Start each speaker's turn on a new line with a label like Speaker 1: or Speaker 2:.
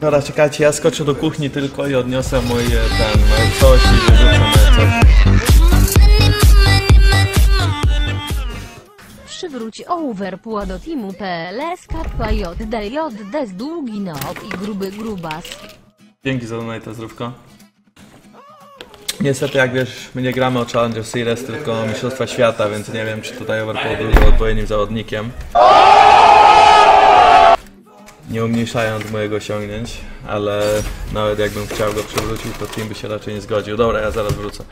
Speaker 1: Dobra, czekajcie, ja skoczę do kuchni tylko i odniosę mój ten, coś i wyrzucę coś.
Speaker 2: Przywróć overpła do teamu PLS, kappa JDJD z długi nob i gruby grubas.
Speaker 1: Dzięki za donate, zdrówko. Niestety, jak wiesz, my nie gramy o Challenger Series, tylko Mistrzostwa Świata, więc nie wiem, czy tutaj Overpool był odpowiednim zawodnikiem. Nie umniejszając mojego osiągnięć, ale nawet jakbym chciał go przywrócić, to team by się raczej nie zgodził. Dobra, ja zaraz wrócę.